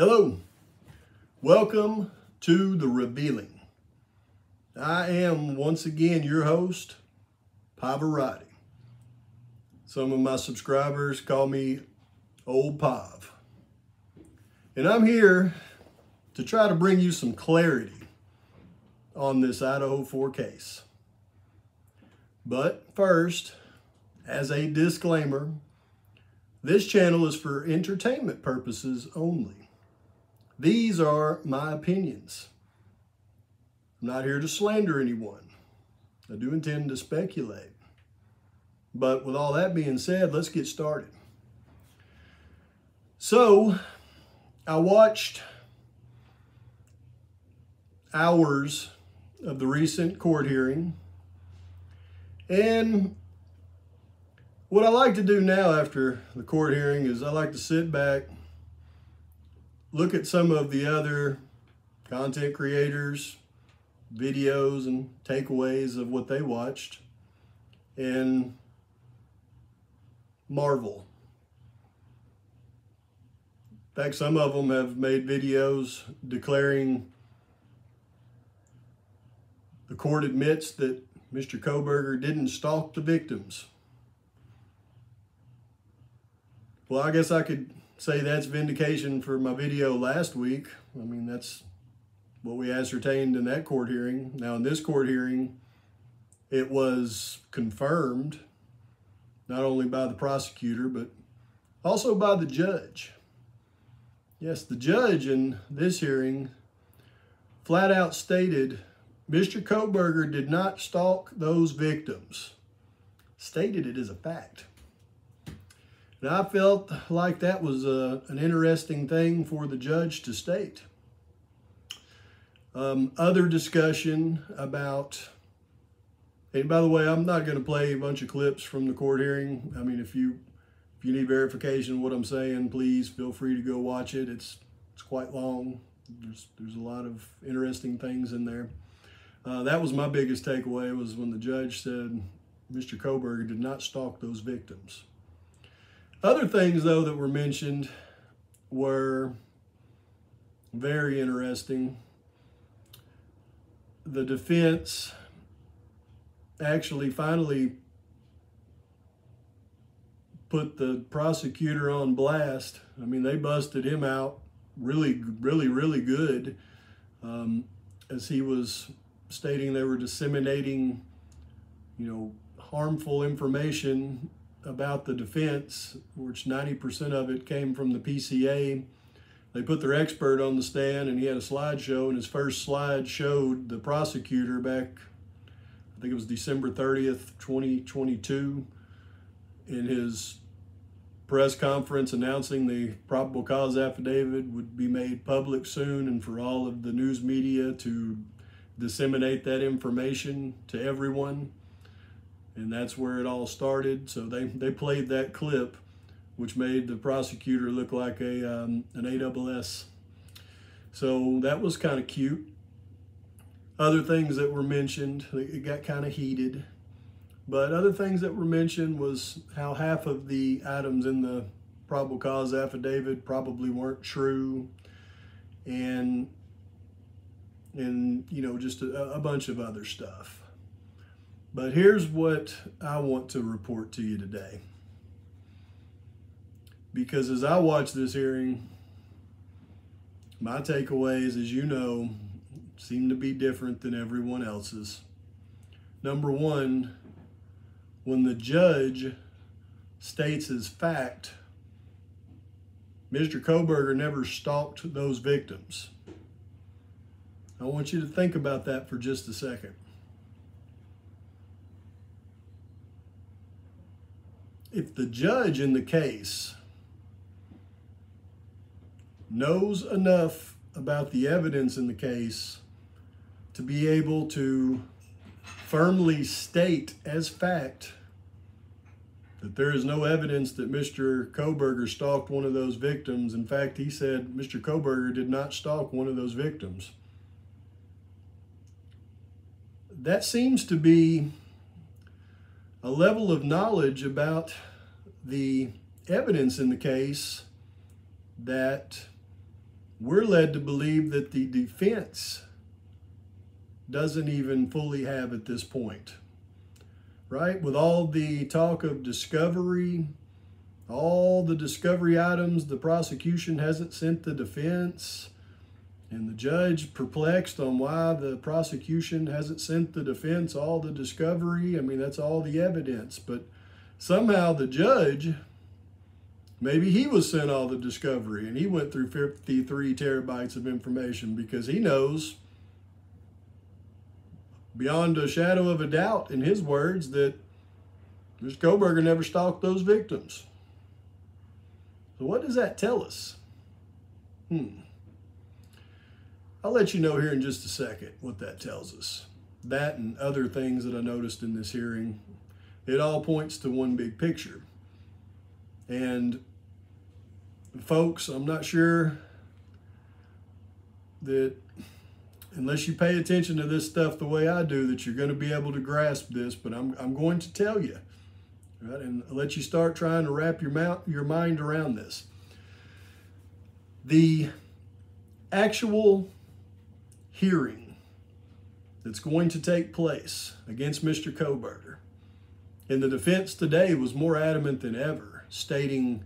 Hello, welcome to The Revealing. I am once again your host, Pavarotti. Some of my subscribers call me Old Pav. And I'm here to try to bring you some clarity on this Idaho 4 case. But first, as a disclaimer, this channel is for entertainment purposes only. These are my opinions. I'm not here to slander anyone. I do intend to speculate. But with all that being said, let's get started. So, I watched hours of the recent court hearing. And what I like to do now after the court hearing is I like to sit back look at some of the other content creators, videos, and takeaways of what they watched and marvel. In fact, some of them have made videos declaring the court admits that Mr. Kohberger didn't stalk the victims. Well, I guess I could say that's vindication for my video last week. I mean, that's what we ascertained in that court hearing. Now, in this court hearing, it was confirmed not only by the prosecutor, but also by the judge. Yes, the judge in this hearing flat out stated Mr. Kohberger did not stalk those victims. Stated it as a fact. And I felt like that was a, uh, an interesting thing for the judge to state. Um, other discussion about, and by the way, I'm not going to play a bunch of clips from the court hearing. I mean, if you if you need verification of what I'm saying, please feel free to go watch it. It's it's quite long. There's there's a lot of interesting things in there. Uh, that was my biggest takeaway was when the judge said Mr. Kohberger did not stalk those victims. Other things, though, that were mentioned were very interesting. The defense actually finally put the prosecutor on blast. I mean, they busted him out really, really, really good um, as he was stating they were disseminating, you know, harmful information about the defense, which 90% of it came from the PCA. They put their expert on the stand and he had a slideshow, and his first slide showed the prosecutor back, I think it was December 30th, 2022, in his press conference announcing the probable cause affidavit would be made public soon and for all of the news media to disseminate that information to everyone and that's where it all started. So they, they played that clip, which made the prosecutor look like a um, an AWS. So that was kind of cute. Other things that were mentioned, it got kind of heated. But other things that were mentioned was how half of the items in the probable cause affidavit probably weren't true, and and you know just a, a bunch of other stuff. But here's what I want to report to you today. Because as I watch this hearing, my takeaways, as you know, seem to be different than everyone else's. Number one, when the judge states as fact, Mr. Kohberger never stalked those victims. I want you to think about that for just a second. If the judge in the case knows enough about the evidence in the case to be able to firmly state as fact that there is no evidence that Mr. Kohberger stalked one of those victims. In fact, he said Mr. Kohberger did not stalk one of those victims. That seems to be a level of knowledge about the evidence in the case that we're led to believe that the defense doesn't even fully have at this point. Right? With all the talk of discovery, all the discovery items the prosecution hasn't sent the defense, and the judge perplexed on why the prosecution hasn't sent the defense all the discovery. I mean, that's all the evidence. But somehow the judge, maybe he was sent all the discovery and he went through 53 terabytes of information because he knows beyond a shadow of a doubt, in his words, that Mr. Kohberger never stalked those victims. So, what does that tell us? Hmm. I'll let you know here in just a second what that tells us. That and other things that I noticed in this hearing, it all points to one big picture. And folks, I'm not sure that unless you pay attention to this stuff the way I do, that you're going to be able to grasp this, but I'm, I'm going to tell you, right, and let you start trying to wrap your, mouth, your mind around this. The actual hearing that's going to take place against Mr. Kohberger And the defense today was more adamant than ever, stating,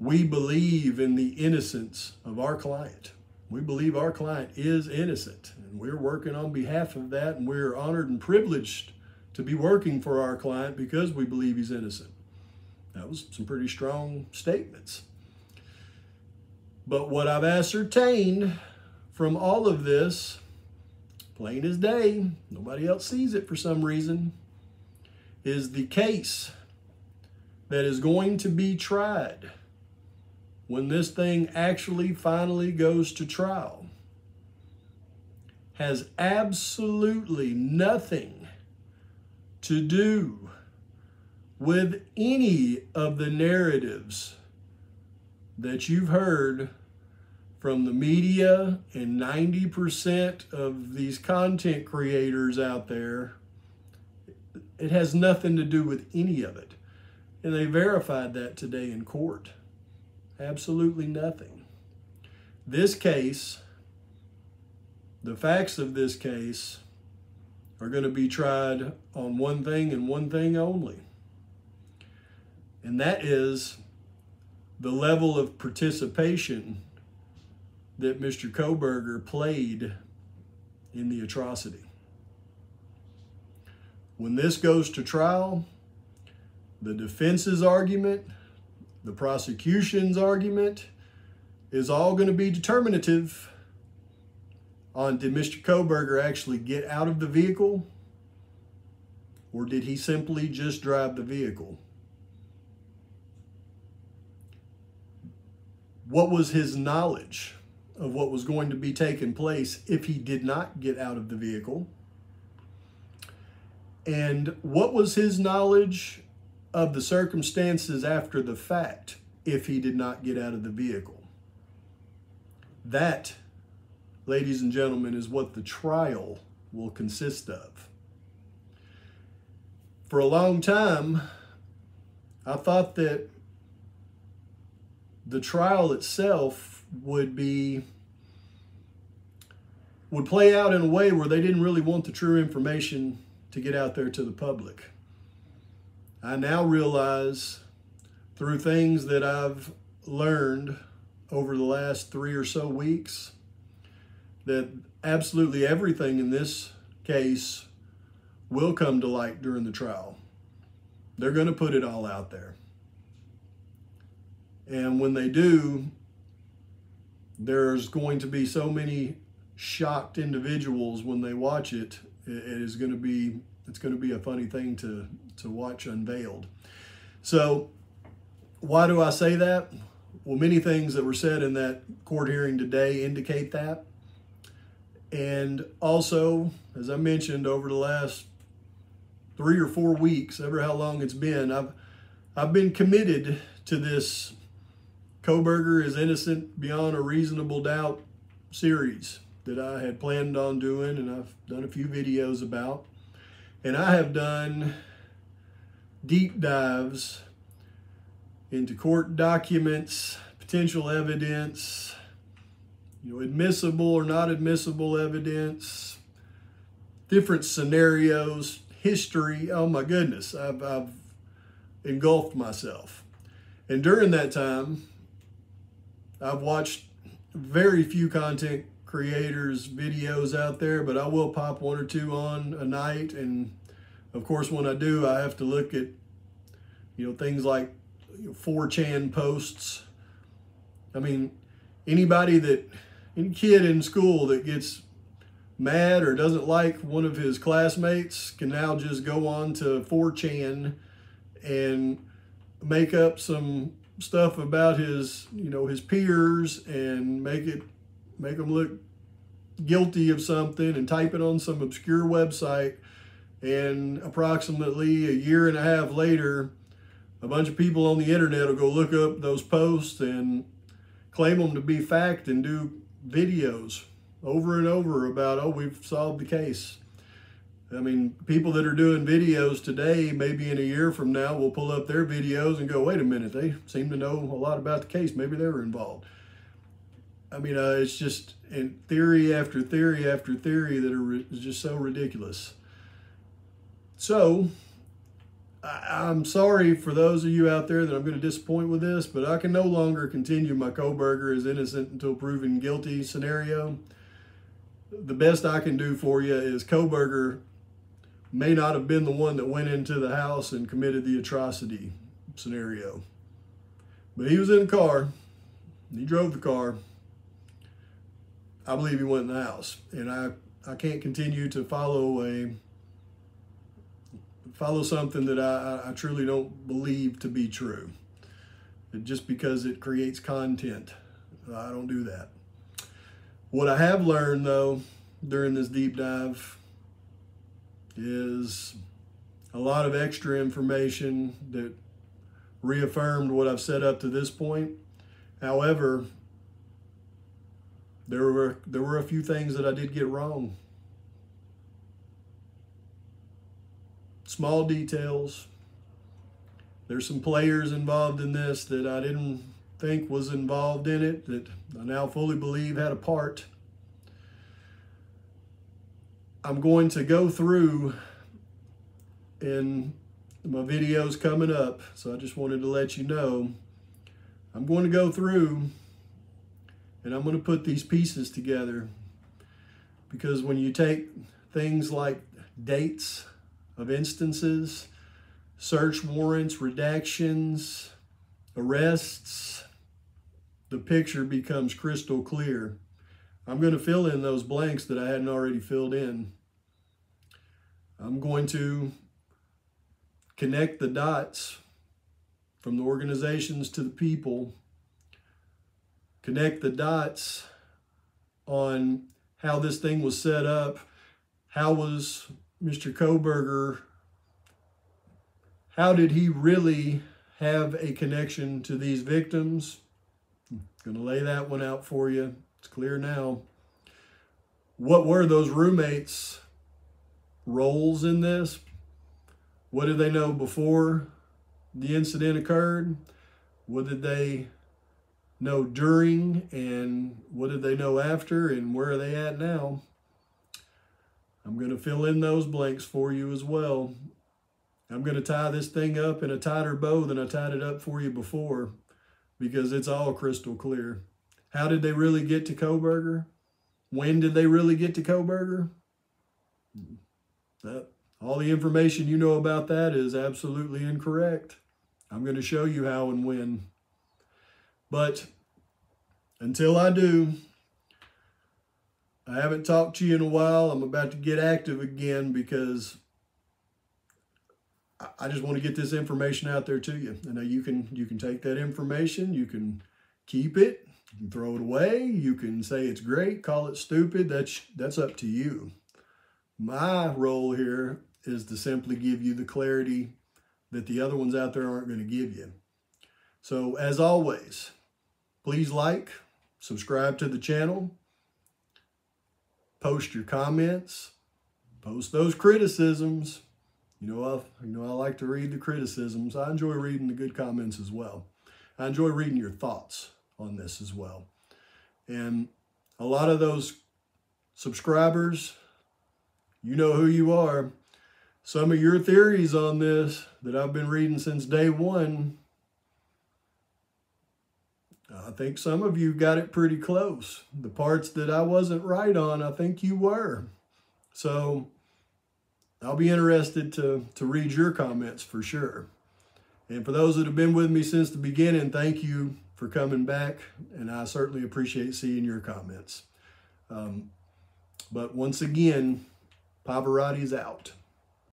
We believe in the innocence of our client. We believe our client is innocent, and we're working on behalf of that, and we're honored and privileged to be working for our client because we believe he's innocent. That was some pretty strong statements. But what I've ascertained from all of this, plain as day, nobody else sees it for some reason, is the case that is going to be tried when this thing actually finally goes to trial has absolutely nothing to do with any of the narratives that you've heard from the media and 90% of these content creators out there. It has nothing to do with any of it. And they verified that today in court. Absolutely nothing. This case, the facts of this case, are going to be tried on one thing and one thing only. And that is the level of participation that Mr. Kohberger played in the atrocity. When this goes to trial, the defense's argument the prosecution's argument is all going to be determinative on did Mr. Kohberger actually get out of the vehicle or did he simply just drive the vehicle? What was his knowledge of what was going to be taking place if he did not get out of the vehicle? And what was his knowledge of the circumstances after the fact if he did not get out of the vehicle. That, ladies and gentlemen, is what the trial will consist of. For a long time, I thought that the trial itself would be would play out in a way where they didn't really want the true information to get out there to the public. I now realize through things that I've learned over the last three or so weeks that absolutely everything in this case will come to light during the trial. They're going to put it all out there. And when they do, there's going to be so many shocked individuals when they watch it. It is going to be it's going to be a funny thing to to watch unveiled. So, why do I say that? Well, many things that were said in that court hearing today indicate that. And also, as I mentioned, over the last three or four weeks, ever how long it's been, I've I've been committed to this Kohberger is innocent beyond a reasonable doubt series that I had planned on doing and I've done a few videos about. And I have done deep dives into court documents, potential evidence, you know, admissible or not admissible evidence, different scenarios, history. Oh my goodness, I've, I've engulfed myself. And during that time, I've watched very few content creators videos out there, but I will pop one or two on a night. And of course, when I do, I have to look at, you know, things like 4chan posts. I mean, anybody that, any kid in school that gets mad or doesn't like one of his classmates can now just go on to 4chan and make up some stuff about his, you know, his peers and make it, make them look guilty of something and type it on some obscure website. And approximately a year and a half later, a bunch of people on the internet will go look up those posts and claim them to be fact and do videos over and over about, oh, we've solved the case. I mean, people that are doing videos today, maybe in a year from now, will pull up their videos and go, wait a minute, they seem to know a lot about the case. Maybe they were involved. I mean, uh, it's just in theory after theory after theory that are just so ridiculous. So, I, am sorry for those of you out there that I'm going to disappoint with this, but I can no longer continue my Kohberger is innocent until proven guilty scenario. The best I can do for you is Kohberger may not have been the one that went into the house and committed the atrocity scenario. But he was in the car. He drove the car. I believe he went in the house. And I, I can't continue to follow a follow something that I, I truly don't believe to be true. just because it creates content. I don't do that. What I have learned though during this deep dive is a lot of extra information that reaffirmed what I've said up to this point. However, there were there were a few things that I did get wrong. Small details. There's some players involved in this that I didn't think was involved in it that I now fully believe had a part. I'm going to go through in my videos coming up, so I just wanted to let you know. I'm going to go through and I'm going to put these pieces together because when you take things like dates of instances, search warrants, redactions, arrests, the picture becomes crystal clear. I'm going to fill in those blanks that I hadn't already filled in. I'm going to connect the dots from the organizations to the people, connect the dots on how this thing was set up, how was Mr. Kohberger, how did he really have a connection to these victims? I'm going to lay that one out for you. It's clear now. What were those roommates' roles in this? What did they know before the incident occurred? What did they know during? And what did they know after? And where are they at now? I'm going to fill in those blanks for you as well. I'm going to tie this thing up in a tighter bow than I tied it up for you before because it's all crystal clear. How did they really get to Kohberger? When did they really get to? That, all the information you know about that is absolutely incorrect. I'm going to show you how and when. But until I do, I haven't talked to you in a while. I'm about to get active again because I just want to get this information out there to you. I know you can you can take that information, you can keep it, you can throw it away. You can say it's great, call it stupid. That's, that's up to you. My role here is to simply give you the clarity that the other ones out there aren't going to give you. So as always, please like, subscribe to the channel, post your comments, post those criticisms. You know, I, you know, I like to read the criticisms. I enjoy reading the good comments as well. I enjoy reading your thoughts on this as well. And a lot of those subscribers, you know who you are. Some of your theories on this that I've been reading since day one, I think some of you got it pretty close. The parts that I wasn't right on, I think you were. So I'll be interested to, to read your comments for sure. And for those that have been with me since the beginning, thank you for coming back. And I certainly appreciate seeing your comments. Um, but once again, Pavarotti's out.